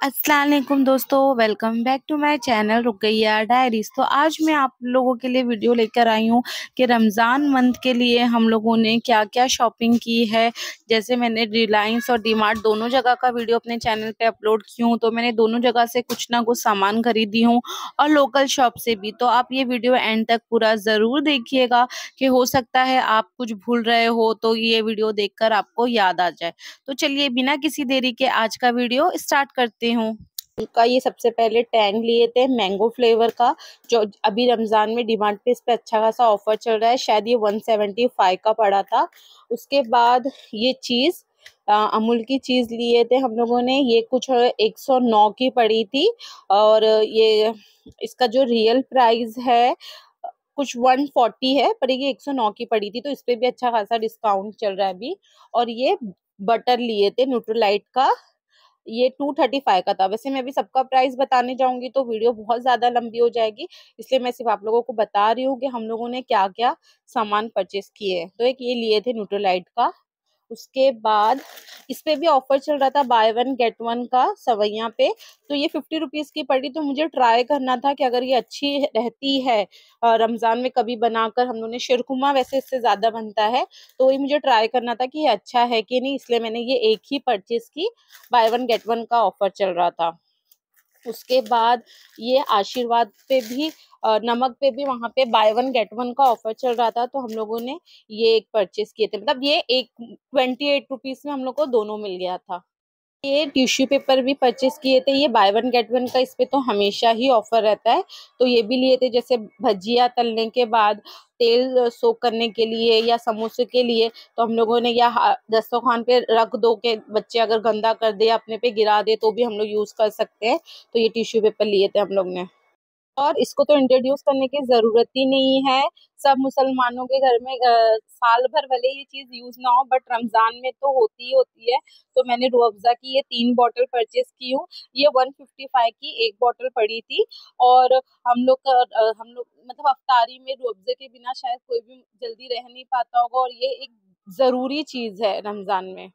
अस्सलाम दोस्तों welcome back to my channel Rukaiya diaries तो आज मैं आप लोगों के लिए वीडियो लेकर आई हूँ कि रमज़ान मंथ के लिए हम लोगों ने क्या क्या शॉपिंग की है। जैसे मैंने रिलायंस और डीमार्ट दोनों जगह का वीडियो अपने चैनल पे अपलोड की हूँ तो मैंने दोनों जगह से कुछ ना कुछ सामान खरीदी हूँ और लोकल शॉप से भी। तो आप ये वीडियो एंड तक पूरा ज़रूर देखिएगा कि हो सकता है आप कुछ भूल रहे हो तो ये वीडियो देख आपको याद आ जाए। तो चलिए बिना किसी देरी के आज का वीडियो स्टार्ट करते लेती हूँ। का ये सबसे पहले टैंग लिए थे मैंगो फ्लेवर का, जो अभी रमज़ान में डिमांड पे इस पे अच्छा खासा ऑफ़र चल रहा है। शायद ये 175 का पड़ा था। उसके बाद ये चीज़ अमूल की चीज़ लिए थे हम लोगों ने। ये कुछ 109 की पड़ी थी और ये इसका जो रियल प्राइस है, कुछ 140 है, पर ये 109 की पड़ी थी तो इस पर भी अच्छा खासा डिस्काउंट चल रहा है अभी। और ये बटर लिए थे न्यूट्रोलाइट का ये टू थर्टी फाइव का था। वैसे मैं अभी सबका प्राइस बताने जाऊँगी तो वीडियो बहुत ज़्यादा लंबी हो जाएगी, इसलिए मैं सिर्फ़ आप लोगों को बता रही हूँ कि हम लोगों ने क्या क्या सामान परचेस किए तो एक ये लिए थे न्यूट्रोलाइट का उसके बाद इस पर भी ऑफ़र चल रहा था बाय वन गेट वन का सवैया पे। तो ये फिफ्टी रुपीज़ की पड़ी तो मुझे ट्राई करना था कि अगर ये अच्छी रहती है रमज़ान में कभी बनाकर हम लोगों ने शिरकुमा वैसे इससे ज़्यादा बनता है तो वही मुझे ट्राई करना था कि ये अच्छा है कि नहीं, इसलिए मैंने ये एक ही परचेज़ की बाय वन गेट वन का ऑफ़र चल रहा था। उसके बाद ये आशीर्वाद पे भी नमक पे भी वहाँ पे बाय वन गेट वन का ऑफ़र चल रहा था तो हम लोगों ने ये एक परचेज किए थे। मतलब ये एक ट्वेंटी एट रुपीज़ में हम लोग को दोनों मिल गया था। ये टिश्यू पेपर भी परचेज किए थे, ये बाय वन गेट वन का इस पे तो हमेशा ही ऑफ़र रहता है। तो ये भी लिए थे, जैसे भजिया तलने के बाद, तेल सोख करने के लिए या समोसे के लिए तो हम लोगों ने या दस्तरखान पे रख दो के बच्चे अगर गंदा कर दे, अपने पे गिरा दे तो भी हम लोग यूज़ कर सकते हैं। तो ये टिश्यू पेपर लिए थे हम लोग ने। और इसको तो इंट्रोड्यूस करने की ज़रूरत ही नहीं है। सब मुसलमानों के घर में आ, साल भर भले ये चीज़ यूज़ ना हो बट रमज़ान में तो होती ही होती है। तो मैंने रू अफ़ज़ा की ये तीन बॉटल परचेज की हूँ। ये वन फिफ्टी फाइव की एक बॉटल पड़ी थी और हम लोग हम लोग मतलब अफ्तारी में रू अफ़ज़ा के बिना शायद कोई भी जल्दी रह नहीं पाता होगा और ये एक ज़रूरी चीज़ है रमज़ान में।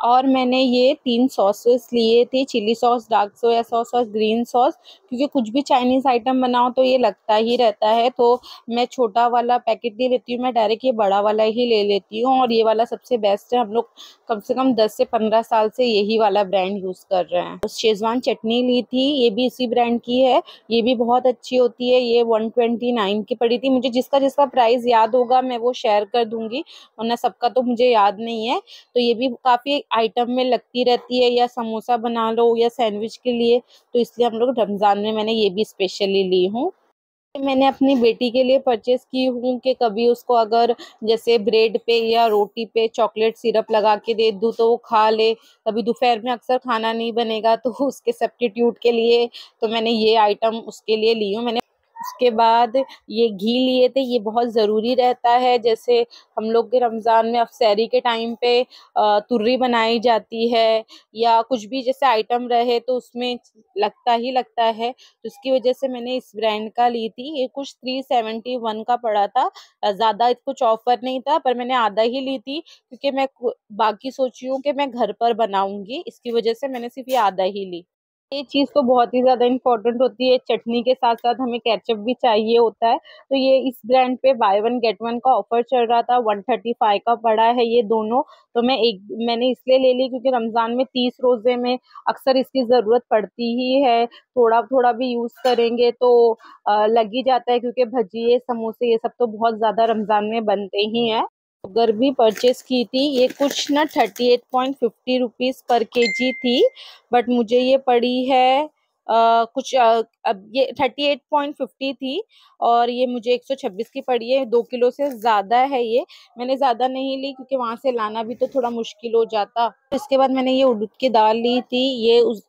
और मैंने ये तीन सॉसेस लिए थे chilli sauce dark soya sauce और ग्रीन सॉस क्योंकि कुछ भी चाइनीज़ आइटम बनाओ तो ये लगता ही रहता है तो मैं छोटा वाला पैकेट नहीं लेती हूँ, मैं डायरेक्ट ये बड़ा वाला ही ले लेती हूँ और ये वाला सबसे बेस्ट है। हम लोग कम से कम दस से पंद्रह साल से यही वाला ब्रांड यूज़ कर रहे हैं। शेजवान चटनी ली थी, ये भी इसी ब्रांड की है, ये भी बहुत अच्छी होती है, ये वन ट्वेंटी नाइन की पड़ी थी। मुझे जिसका जिसका प्राइस याद होगा, मैं वो शेयर कर दूँगी, वरना सबका तो मुझे याद नहीं है। तो ये भी काफ़ी आइटम में लगती रहती है, या समोसा बना लो, या सैंडविच के लिए तो इसलिए हम लोग रमज़ान में मैंने ये भी स्पेशली ली हूँ। मैंने अपनी बेटी के लिए परचेस की हूँ कि कभी उसको अगर जैसे ब्रेड पे या रोटी पे चॉकलेट सिरप लगा के दे दूँ तो वो खा ले। कभी दोपहर में अक्सर खाना नहीं बनेगा तो उसके सब्सटीट्यूट के लिए तो मैंने ये आइटम उसके लिए ली हूँ। मैंने उसके बाद ये घी लिए थे, ये बहुत ज़रूरी रहता है। जैसे हम लोग के रमज़ान में अफसरी के टाइम पे तुर्री बनाई जाती है या कुछ भी जैसे आइटम रहे तो उसमें लगता ही लगता है। तो उसकी वजह से मैंने इस ब्रांड का ली थी। ये कुछ थ्री सेवेंटी वन का पड़ा था। ज़्यादा कुछ ऑफ़र नहीं था, पर मैंने आधा ही ली थी क्योंकि मैं बाकी सोची हूँ कि मैं घर पर बनाऊँगी। इसकी वजह से मैंने सिर्फ़ ये आधा ही ली। ये चीज़ तो बहुत ही ज़्यादा इम्पोर्टेंट होती है। चटनी के साथ साथ हमें केचप भी चाहिए होता है। तो ये इस ब्रांड पे बाय वन गेट वन का ऑफ़र चल रहा था। वन थर्टी फाइव का पड़ा है ये दोनों। तो मैं एक, मैंने इसलिए ले ली क्योंकि रमज़ान में तीस रोज़े में अक्सर इसकी ज़रूरत पड़ती ही है। थोड़ा थोड़ा भी यूज़ करेंगे तो लग ही जाता है क्योंकि भजिए, समोसे ये सब तो बहुत ज़्यादा रमज़ान में बनते ही हैं। अगर भी परचेस की थी ये कुछ ना thirty eight point fifty rupees per K G थी बट मुझे ये पड़ी है आ, कुछ आ, अब ये थर्टी एट पॉइंट फिफ्टी थी और ये मुझे एक सौ छब्बीस की पड़ी है दो किलो से ज़्यादा है ये। मैंने ज़्यादा नहीं ली क्योंकि वहाँ से लाना भी तो थोड़ा मुश्किल हो जाता। इसके बाद मैंने ये उड़द की दाल ली थी ये उस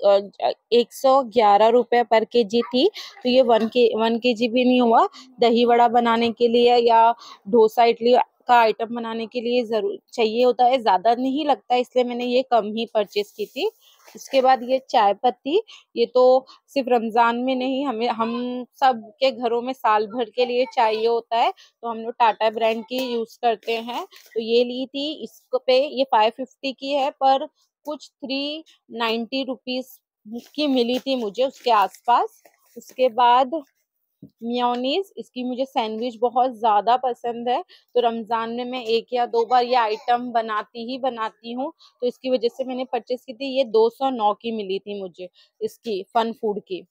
एक सौ ग्यारह रुपये पर के जी थी तो ये वन के वन के जी भी नहीं हुआ। दही वड़ा बनाने के लिए या डोसा इडली का आइटम बनाने के लिए ज़रूर चाहिए होता है, ज़्यादा नहीं लगता इसलिए मैंने ये कम ही परचेस की थी। उसके बाद ये चाय पत्ती, ये तो सिर्फ़ रमज़ान में नहीं, हमें, हम सब के घरों में साल भर के लिए चाहिए होता है तो हम लोग टाटा ब्रांड की यूज़ करते हैं। तो ये ली थी इस पे ये फाइव फिफ्टी की है, पर कुछ थ्री नाइन्टी रुपीज़ की मिली थी मुझे उसके आसपास। उसके बाद मियोनीज, इसकी मुझे सैंडविच बहुत ज़्यादा पसंद है। तो रमज़ान में मैं एक या दो बार ये आइटम बनाती ही बनाती हूँ। तो इसकी वजह से मैंने परचेस की थी, ये 209 की मिली थी मुझे इसकी फन फ़ूड की।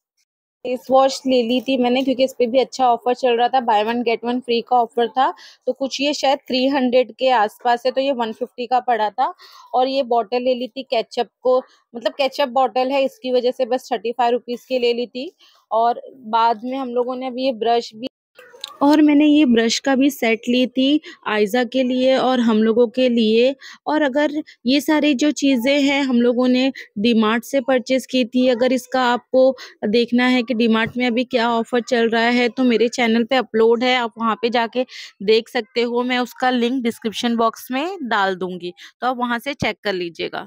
फेस वॉश ले ली थी मैंने क्योंकि इस पर भी अच्छा ऑफ़र चल रहा था। Buy one get one free का ऑफ़र था। तो कुछ ये शायद थ्री हंड्रेड के आसपास है तो ये वन फिफ्टी का पड़ा था। और ये बॉटल ले ली थी केचप को मतलब केचप बॉटल है, इसकी वजह से बस थर्टी फाइव रुपीज़ की ले ली थी। और बाद में हम लोगों ने अभी ये ब्रश भी और मैंने ये ब्रश का भी सेट ली थी आयज़ा के लिए और हम लोगों के लिए। और अगर ये सारी जो चीज़ें हैं हम लोगों ने डीमार्ट से परचेज़ की थी, अगर इसका आपको देखना है कि डीमार्ट में अभी क्या ऑफ़र चल रहा है तो मेरे चैनल पे अपलोड है, आप वहाँ पे जाके देख सकते हो। मैं उसका लिंक डिस्क्रिप्शन बॉक्स में डाल दूँगी तो आप वहाँ से चेक कर लीजिएगा।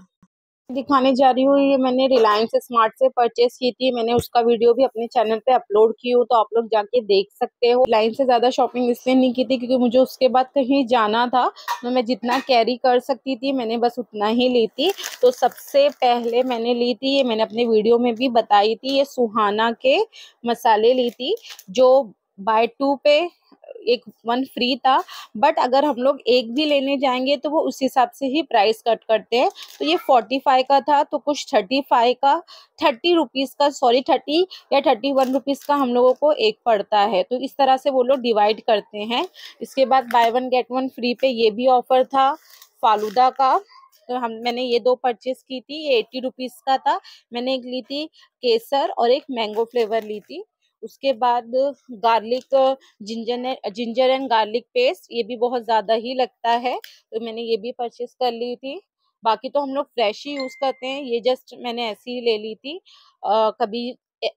दिखाने जा रही हूँ, ये मैंने रिलायंस स्मार्ट से परचेस की थी, मैंने उसका वीडियो भी अपने चैनल पे अपलोड की हूँ तो आप लोग जाके देख सकते हो। रिलायंस से ज़्यादा शॉपिंग इसलिए नहीं की थी, क्योंकि मुझे उसके बाद कहीं जाना था तो मैं जितना कैरी कर सकती थी, मैंने बस उतना ही ली थी। तो सबसे पहले मैंने ली थी, ये मैंने अपने वीडियो में भी बताई थी, ये सुहाना के मसाले ली थी, जो बाय टू पे एक वन फ्री था बट अगर हम लोग एक भी लेने जाएँगे तो वो उस हिसाब से ही प्राइस कट करते हैं। तो ये फोर्टी फाइव का था तो कुछ थर्टी फाइव का थर्टी रुपीज़ का सॉरी थर्टी या थर्टी वन रुपीज़ का हम लोगों को एक पड़ता है। तो इस तरह से वो लोग डिवाइड करते हैं। इसके बाद buy one get one free पे ये भी ऑफ़र था, फालूदा का। तो हम, मैंने ये दो परचेज की थी, ये एट्टी रुपीज़ का था। मैंने एक ली थी केसर और एक मैंगो फ्लेवर ली थी। उसके बाद garlic ginger ginger and garlic paste ये भी बहुत ज़्यादा ही लगता है। तो मैंने ये भी परचेस कर ली थी। बाकी तो हम लोग फ्रेश ही यूज़ करते हैं। ये जस्ट मैंने ऐसी ही ले ली थी। आ, कभी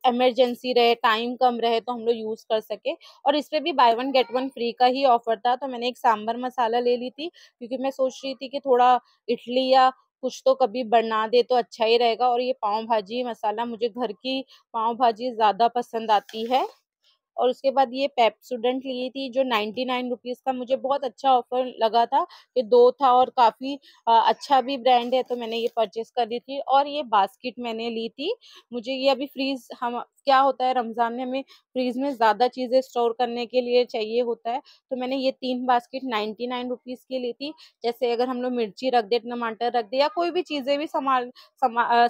इमरजेंसी रहे टाइम कम रहे तो हम लोग यूज़ कर सके। और इस पर भी buy one get one free का ही ऑफ़र था। तो मैंने एक सांभर मसाला ले ली थी। क्योंकि मैं सोच रही थी कि थोड़ा इडली या कुछ तो कभी बना दे तो अच्छा ही रहेगा और ये पाव भाजी मसाला मुझे घर की पाव भाजी ज़्यादा पसंद आती है। और उसके बाद ये पेप्सोडेंट ली थी, जो नाइन्टी नाइन रुपीज़ का मुझे बहुत अच्छा ऑफ़र लगा था ये दो था और काफ़ी अच्छा भी ब्रांड है तो मैंने ये परचेस कर ली थी और ये बास्किट मैंने ली थी। मुझे ये अभी फ्रीज हम, क्या होता है, रमज़ान में हमें फ्रीज में ज़्यादा चीज़ें स्टोर करने के लिए चाहिए होता है तो मैंने ये तीन बास्केट नाइन्टी नाइन रुपीज़ की ली थी। जैसे अगर हम लोग मिर्ची रख दे, टमाटर रख दे या कोई भी चीज़ें भी संभाल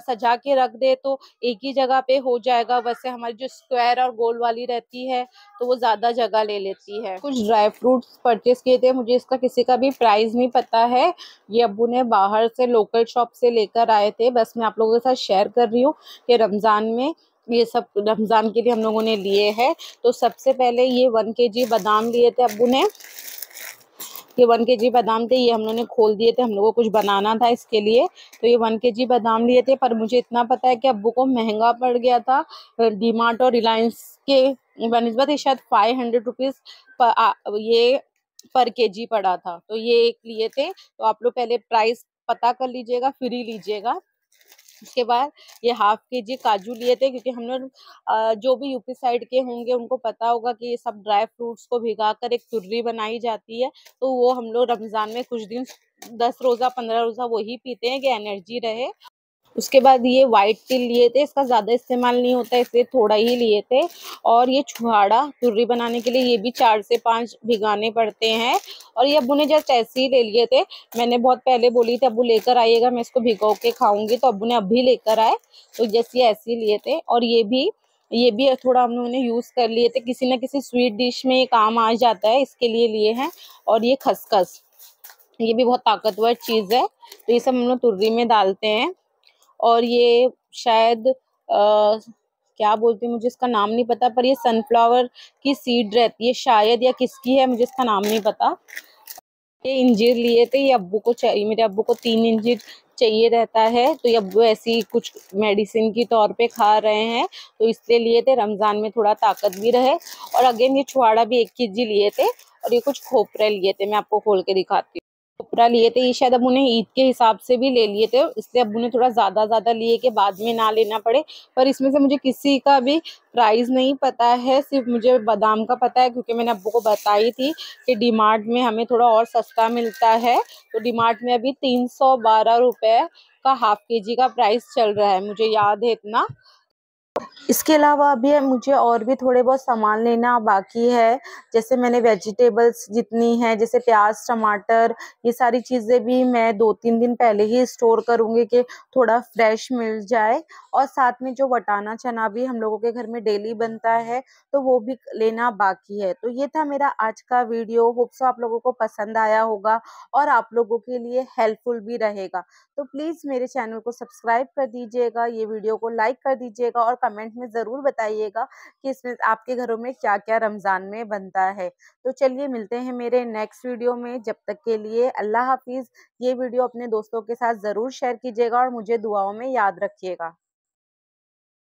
सजा के रख दे तो एक ही जगह पे हो जाएगा। वैसे हमारी जो स्क्वायर और गोल वाली रहती है तो वो ज़्यादा जगह ले लेती है। कुछ ड्राई फ्रूट्स परचेस किए थे, मुझे इसका किसी का भी प्राइस नहीं पता है। ये अबू ने बाहर से लोकल शॉप से लेकर आए थे। बस मैं आप लोगों के साथ शेयर कर रही हूँ कि रमज़ान में ये सब, रमज़ान के लिए हम लोगों ने लिए हैं। तो सबसे पहले ये वन के जी बादाम लिए थे अबू ने। ये वन के जी बादाम थे, ये हम लोगों ने खोल दिए थे। हम लोगों को कुछ बनाना था इसके लिए। तो ये वन के जी बादाम लिए थे, पर मुझे इतना पता है कि अबू को महँगा पड़ गया था। डी मार्ट और रिलायंस के बनस्बत ये शायद फाइव हंड्रेड रुपीज़ ये पर के जी पड़ा था। तो ये एक लिए थे। तो आप लोग पहले प्राइस पता कर लीजिएगा फिर ही लीजिएगा। उसके बाद ये हाफ़ के जी काजू लिए थे, क्योंकि हम लोग जो भी यूपी साइड के होंगे, उनको पता होगा कि ये सब ड्राई फ्रूट्स को भिगा कर एक तुर्री बनाई जाती है। तो वो हम लोग रमज़ान में कुछ दिन, दस रोज़ा, पंद्रह रोज़ा वही पीते हैं कि एनर्जी रहे। उसके बाद ये वाइट तिल लिए थे, इसका ज़्यादा इस्तेमाल नहीं होता, इसलिए थोड़ा ही लिए थे। और ये छुहाड़ा तुर्री बनाने के लिए ये भी चार से पाँच भिगाने पड़ते हैं। और ये अबू ने जस्ट ऐसे ही ले लिए थे। मैंने बहुत पहले बोली थी, अबू, लेकर आइएगा, मैं इसको भिगो के खाऊँगी। तो अबू ने अभी लेकर आए तो जैसे ये ऐसे ही लिए थे। और ये भी ये भी थोड़ा हम लोगों ने यूज़ कर लिए थे। किसी न किसी स्वीट डिश में ये काम आ जाता है, इसके लिए लिए हैं। और ये खसखस, ये भी बहुत ताकतवर चीज़ है। तो ये सब हम लोग तुर्री में डालते हैं। और ये शायद आ, क्या बोलते हैं मुझे इसका नाम नहीं पता पर ये सनफ्लावर की सीड रहती है शायद या किसकी है मुझे इसका नाम नहीं पता। ये इंजीर लिए थे ये अब्बू को चाहिए मेरे अब्बू को तीन इंजीर चाहिए रहता है तो ये अब्बू ऐसी कुछ मेडिसिन की तौर पे खा रहे हैं तो इसलिए लिए थे रमज़ान में थोड़ा ताकत भी रहे। और अगेन ये छुआड़ा भी एक के लिए थे और ये कुछ खोपरे लिए थे मैं आपको खोल के दिखाती हूँ। कपड़ा लिए थे, ये शायद अब उन्हें ईद के हिसाब से भी ले लिए थे, इसलिए अब उन्हें थोड़ा ज़्यादा ज़्यादा लिए कि बाद में ना लेना पड़े। पर इसमें से मुझे किसी का भी प्राइस नहीं पता है, सिर्फ़ मुझे बादाम का पता है, क्योंकि मैंने अबू को बताई थी कि डीमार्ट में हमें थोड़ा और सस्ता मिलता है। तो डीमार्ट में अभी तीन सौ का हाफ़ के जी का प्राइस चल रहा है, मुझे याद है इतना। इसके अलावा अभी मुझे और भी थोड़े बहुत सामान लेना बाकी है। जैसे मैंने वेजिटेबल्स जितनी हैं, जैसे प्याज, टमाटर, ये सारी चीज़ें भी मैं दो तीन दिन पहले ही स्टोर करूँगी कि थोड़ा फ्रेश मिल जाए। और साथ में जो वटाना चना भी हम लोगों के घर में डेली बनता है तो वो भी लेना बाकी है। तो ये था मेरा आज का वीडियो होप सो आप लोगों को पसंद आया होगा और आप लोगों के लिए हेल्पफुल भी रहेगा। तो प्लीज़ मेरे चैनल को सब्सक्राइब कर दीजिएगा, ये वीडियो को लाइक कर दीजिएगा और कमेंट में ज़रूर बताइएगा कि इसमें आपके घरों में क्या क्या रमज़ान में बनता है। तो चलिए मिलते हैं मेरे नेक्स्ट वीडियो में। जब तक के लिए अल्लाह हाफिज़। ये वीडियो अपने दोस्तों के साथ ज़रूर शेयर कीजिएगा और मुझे दुआओं में याद रखिएगा।